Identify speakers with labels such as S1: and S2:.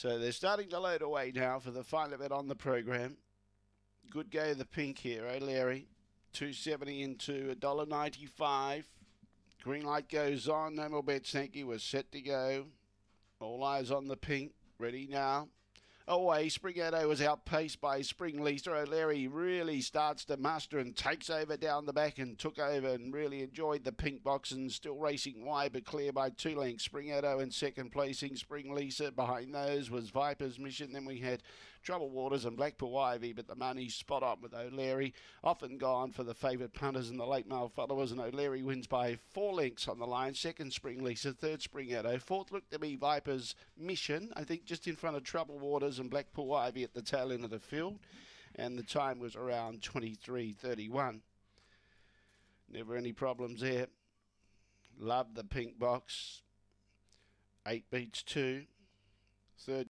S1: So they're starting to load away now for the final bit on the program. Good go the pink here, eh, O'Leary. 270 into $1.95. Green light goes on. No more bets, thank you. We're set to go. All eyes on the pink. Ready now. Away, Springetto was outpaced by Spring Lisa. O'Leary really starts to muster and takes over down the back and took over and really enjoyed the pink box and still racing wide but clear by two lengths. Springetto in second placing. Spring Lisa behind those was Viper's Mission. Then we had Trouble Waters and Blackpool Ivy, but the money's spot on with O'Leary. Often gone for the favourite punters and the late mail followers, and O'Leary wins by four lengths on the line. Second, Spring Lisa. Third, Springetto. Fourth looked to be Viper's Mission, I think just in front of Trouble Waters and Blackpool Ivy at the tail end of the field. And the time was around 23.31. Never any problems there. Love the pink box. Eight beats two. Third